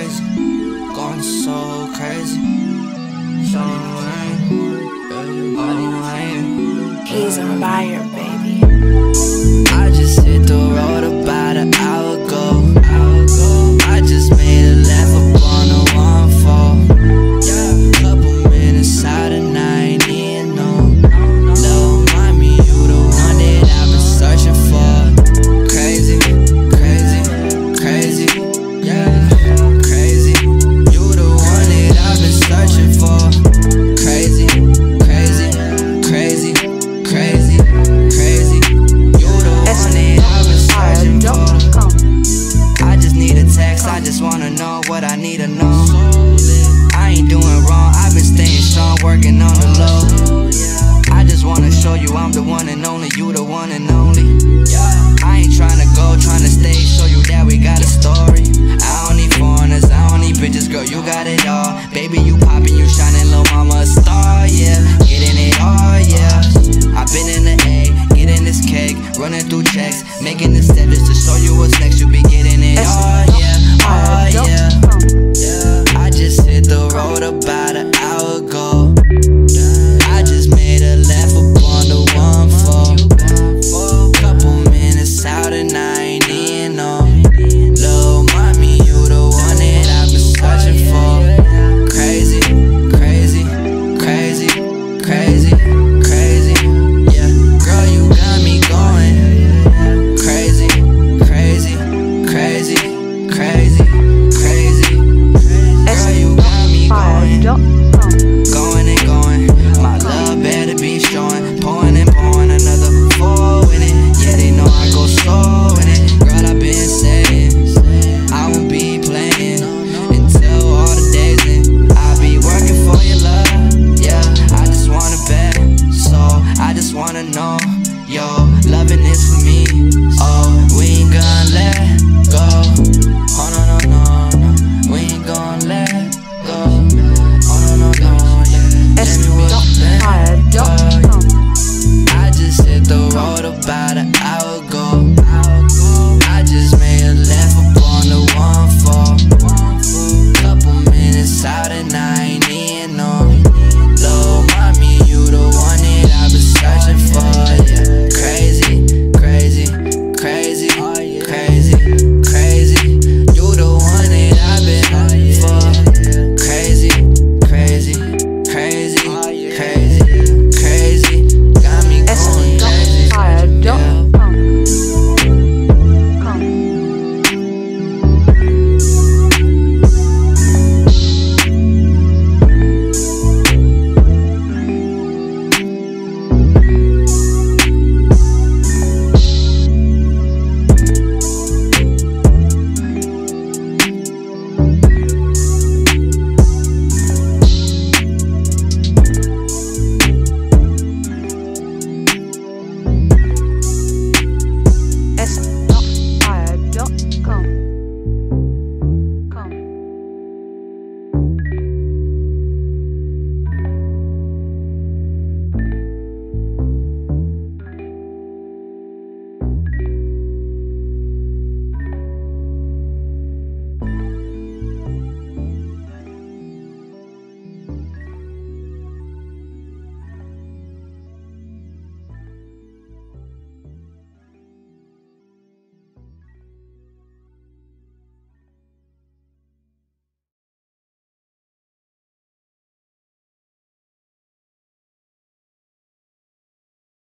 crazy, going so crazy. Showing rain, all rain. He's on fire, baby. I just hit the road Crazy. You got me going? Going and going. My love better be showing. Pouring and pouring another in it. Yeah, they know I go slow in it. Girl, I've been saying I won't be playing until all the days. I be working for your love. Yeah, I just wanna bet. So I just wanna know. night.